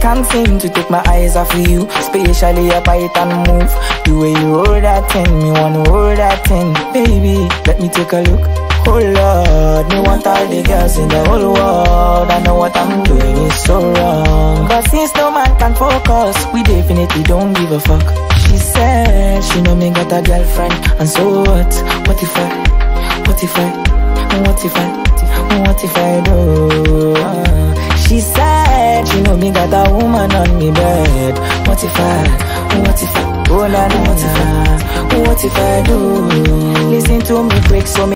can't seem to take my eyes off of you. Especially it and move. The way you roll that thing, me wanna roll that thing. Baby, let me take a look. Oh Lord, me want all the girls in the whole world. I know what I'm doing is so wrong. But since no man can focus, we definitely don't give a fuck. She said she know me got a girlfriend, and so what? What if I? What if I? What if I? What if I do? Got a woman on me bed. What if I? What if I? Oh la la, what if I? What if I do? Listen to me quick, so me.